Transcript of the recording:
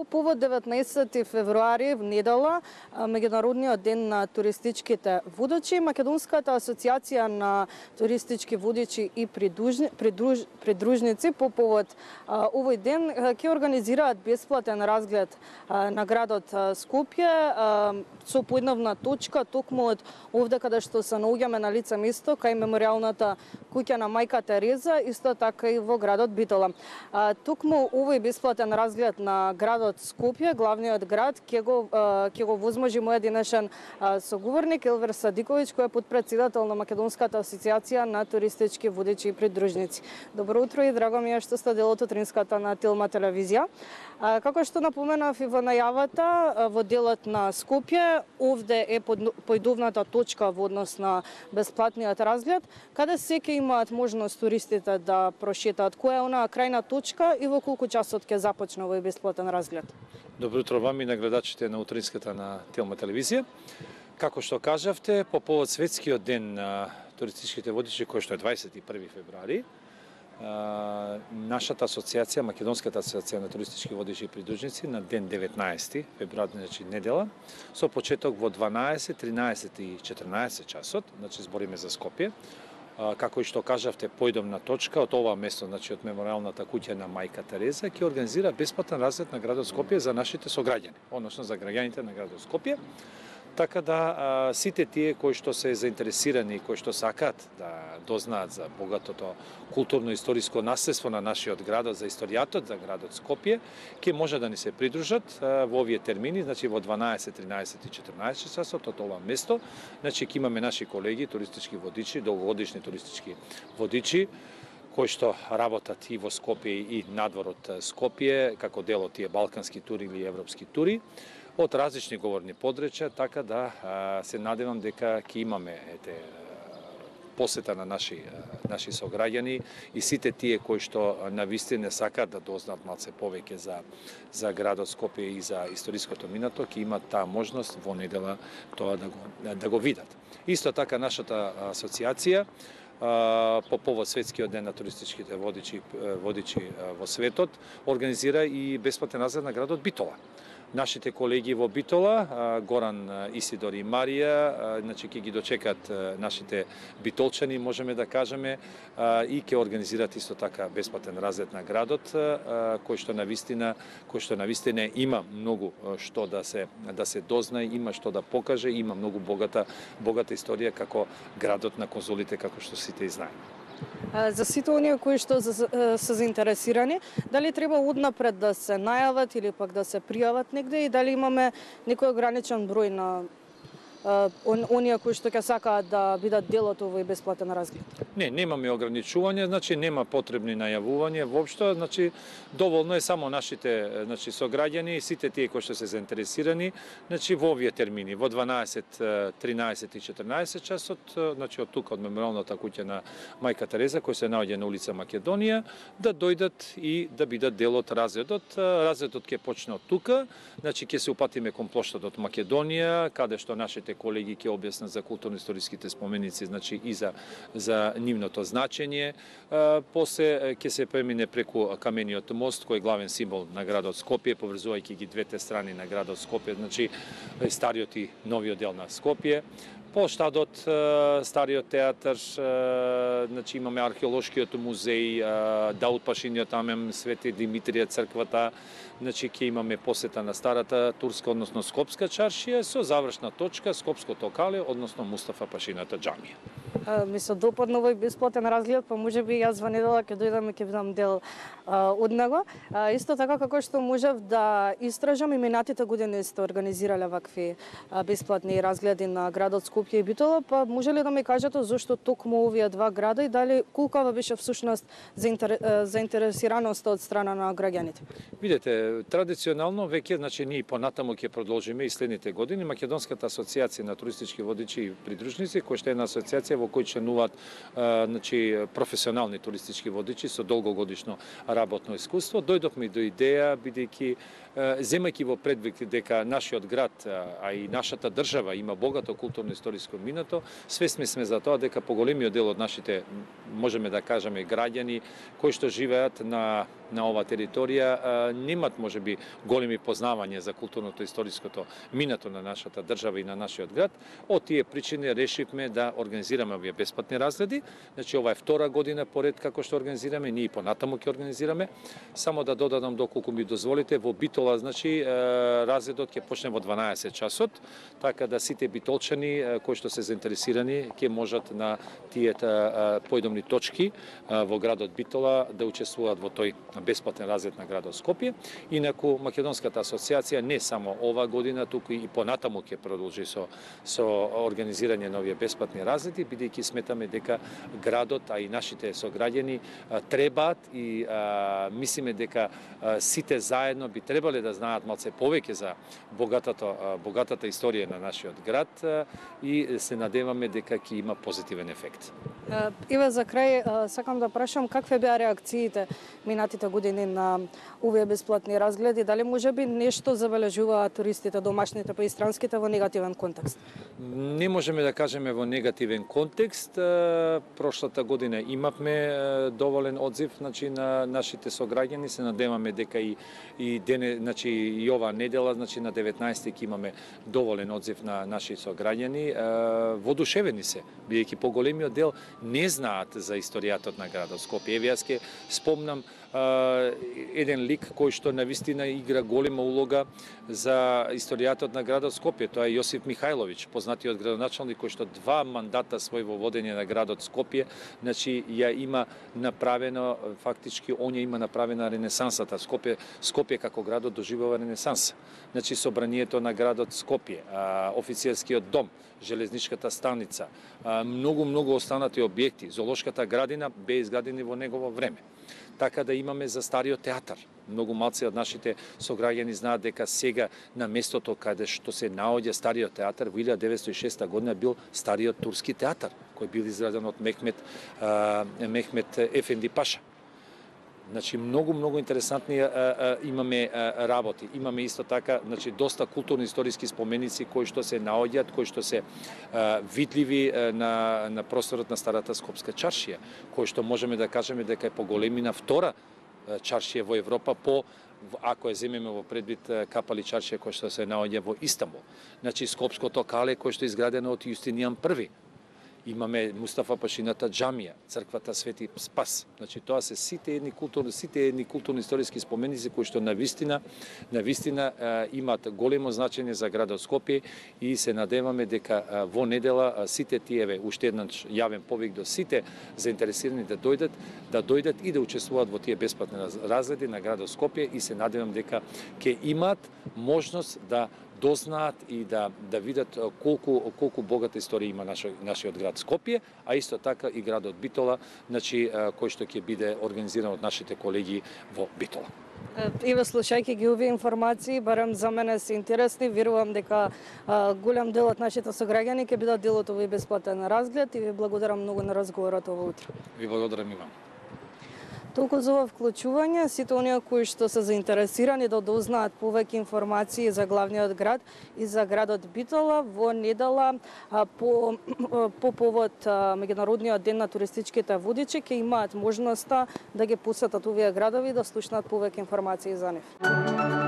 По повод 19 февруари в недела, меѓународниот ден на туристичките водачи, Македонската асоциација на туристички водачи и придруж, придруж, придружници по повод овој ден ќе организираат бесплатен разглед на градот Скопје со поеднавна точка токму од овде каде што се наоѓаме на лице место кај мемориалната куќа на мајка Тереза, исто така и во градот Битола. Токму овој бесплатен разглед на градот градот Скопје, главниот град, ќе го ќе го возможи мојот денешен соговорник Елвер Садиковиќ, кој е подпредседател на Македонската асоциација на туристички водечи и придружници. Добро утро и драго ми е што сте дел од утринската на Телма телевизија. Како што напоменав и во најавата, во делот на Скопје, овде е појдувната точка во однос на бесплатниот разглед, каде секи имаат можност туристите да прошетаат. Која е онаа крајна точка и во колку часот ќе започне овој бесплатен разглед? Добро утро вам и на гледачите на утринската на Телма телевизија. Како што кажавте, по повод светскиот ден на туристичките водичи, кој што е 21 февруари, нашата асоциација, Македонската асоциација на туристички водичи и придружници на ден 19 февруари, значи недела, со почеток во 12, 13 и 14 часот, значи збориме за Скопје, како и што кажавте, појдомна точка од ова место, значи од мемориалната куќа на Мајка Тереза, ќе организира бесплатен разлет на градот Скопје за нашите сограѓани, односно за граѓаните на градот Скопје. Така да сите тие кои што се заинтересирани, кои што сакаат да дознаат за богатото културно-историско наследство на нашиот градот, за историјатот за градот Скопје, ќе може да ни се придружат во овие термини, значи во 12, 13 и 14 часот од ова место. Значи ќе имаме наши колеги, туристички водичи, долгогодишни туристички водичи, кои што работат и во Скопје и надвор од Скопје, како дел од тие балкански тури или европски тури од различни говорни подречја, така да се надевам дека ќе имаме ете, посета на наши наши сограѓани и сите тие кои што на вистина сакаат да дознаат малце повеќе за за градот Скопје и за историското минато, ќе имат таа можност во недела тоа да го да го видат. Исто така нашата асоциација по повод светскиот ден на туристичките водичи водичи во светот организира и бесплатен назад на градот Битола нашите колеги во Битола, Горан Исидор и Марија, значи ќе ги дочекат нашите битолчани, можеме да кажеме, и ќе организираат исто така бесплатен разлет на градот, кој што на вистина, кој што на вистина има многу што да се да се дознае, има што да покаже, има многу богата богата историја како градот на конзулите како што сите и знаеме. За сите оние кои што се заинтересирани, дали треба однапред да се најават или пак да се пријават негде и дали имаме некој ограничен број на он, оние кои што ќе сакаат да бидат дел од овој бесплатен разглед? Не, немаме ограничување, значи нема потребни најавување воопшто, значи доволно е само нашите значи сограѓани и сите тие кои што се заинтересирани, значи во овие термини, во 12, 13 и 14 часот, значи од тука од мемориалната куќа на Мајка Тереза кој се наоѓа на улица Македонија, да дојдат и да бидат дел од разредот. Разредот ќе почне од тука, значи ќе се упатиме кон плоштадот Македонија, каде што нашите моите колеги ќе објаснат за културно-историските споменици, значи и за за нивното значење. После ќе се премине преку камениот мост кој е главен символ на градот Скопје, поврзувајќи ги двете страни на градот Скопје, значи стариот и новиот дел на Скопје. По штадот, стариот театар, значи имаме археолошкиот музеј, Даут Пашиниот амем, Свети Димитрија црквата, значи ќе имаме посета на старата турска, односно скопска чаршија со завршна точка Скопското кале, односно Мустафа Пашината џамија. Ми се допадна овој бесплатен разглед, па може би јас во недела ќе дојдам и ќе видам дел а, од него. А, исто така како што можев да истражам и минатите години сте организирале вакви а, бесплатни разгледи на градот Скопје и Битола, па може ли да ми кажете зошто токму овие два града и дали колкава беше всушност заинтересираноста од страна на граѓаните? Видете, традиционално веќе значи ние понатаму ќе продолжиме и следните години. Македонската асоциација на туристички водичи и придружници, која што е една асоциација во кој членуваат значи професионални туристички водичи со долгогодишно работно искуство, дојдовме до идеја бидејќи земајќи во предвид дека нашиот град, а и нашата држава има богато културно-историско минато, свесни сме за тоа дека поголемиот дел од нашите, можеме да кажеме, граѓани кои што живеат на на ова територија немат можеби големи познавања за културното историското минато на нашата држава и на нашиот град. Од тие причини решивме да организираме овие бесплатни разгледи. Значи ова е втора година поред како што организираме, ние и понатаму ќе организираме. Само да додадам доколку ми дозволите, во Битола значи разгледот ќе почне во 12 часот, така да сите битолчани кои што се заинтересирани ќе можат на тие поидомни точки во градот Битола да учествуваат во тој бесплатен разред на градот Скопје. Инаку Македонската асоциација не само ова година, туку и понатаму ќе продолжи со со организирање на овие бесплатни разреди, бидејќи сметаме дека градот, а и нашите сограѓани требаат и а, мислиме дека а, сите заедно би требале да знаат малце повеќе за богатата богатата историја на нашиот град а, и се надеваме дека ќе има позитивен ефект. Иве за крај сакам да прашам какви беа реакциите минатите години на овие бесплатни разгледи, дали може би нешто забележуваа туристите домашните па и странските во негативен контекст? Не можеме да кажеме во негативен контекст. Прошлата година имавме доволен одзив значи, на нашите сограѓани. Се надеваме дека и, и дене, значи, и ова недела, значи на 19 ќе имаме доволен одзив на нашите сограѓани. Водушевени се, бидејќи поголемиот дел не знаат за историјата на градот Скопје. Еве јас ке спомнам еден лик кој што на вистина игра голема улога за историјата на градот Скопје. Тоа е Јосиф Михајлович, познатиот градоначалник кој што два мандата свој во водење на градот Скопје, значи ја има направено фактички он ја има направена ренесансата. Скопје Скопје како градот доживува ренесанса. Значи собранието на градот Скопје, офицерскиот дом, железничката станица, многу многу останати објекти, зоолошката градина бе изградени во негово време така да имаме за стариот театар. Многу малци од нашите сограѓани знаат дека сега на местото каде што се наоѓа стариот театар во 1906 година бил стариот турски театар кој бил изграден од Мехмет Мехмет Ефенди Паша. Значи многу многу интересантни а, а, имаме а, работи. Имаме исто така, значи доста културно историски споменици кои што се наоѓаат, кои што се а, видливи а, на на просторот на старата Скопска чаршија, кои што можеме да кажеме дека е поголемина втора чаршија во Европа по ако ја земеме во предвид капали чаршија кој што се наоѓа во Истанбул. Значи Скопското кале кој што е изградено од Јустинијан први имаме Мустафа Пашината џамија, црквата Свети Спас. Значи тоа се сите едни културни сите едни културни историски споменици кои што на вистина на вистина имаат големо значење за градот Скопје и се надеваме дека во недела сите тие уште еден јавен повик до сите заинтересирани да дојдат да дојдат и да учествуваат во тие бесплатни разгледи на градот Скопје и се надевам дека ќе имаат можност да дознаат и да да видат колку колку богата историја има нашо, нашиот град Скопје, а исто така и градот Битола, значи кој што ќе биде организиран од нашите колеги во Битола. Еве слушајќи ги овие информации, барем за мене се интересни, верувам дека а, голем дел од нашите сограѓани ќе бидат дел од овој бесплатен разглед и ви благодарам многу на разговорот ово утро. Ви благодарам и вам. Толку за ова вклучување, сите оние кои што се заинтересирани да дознаат повеќе информации за главниот град и за градот Битола во недела по, по повод меѓународниот ден на туристичките водичи ќе имаат можноста да ги посетат овие градови и да слушнат повеќе информации за нив.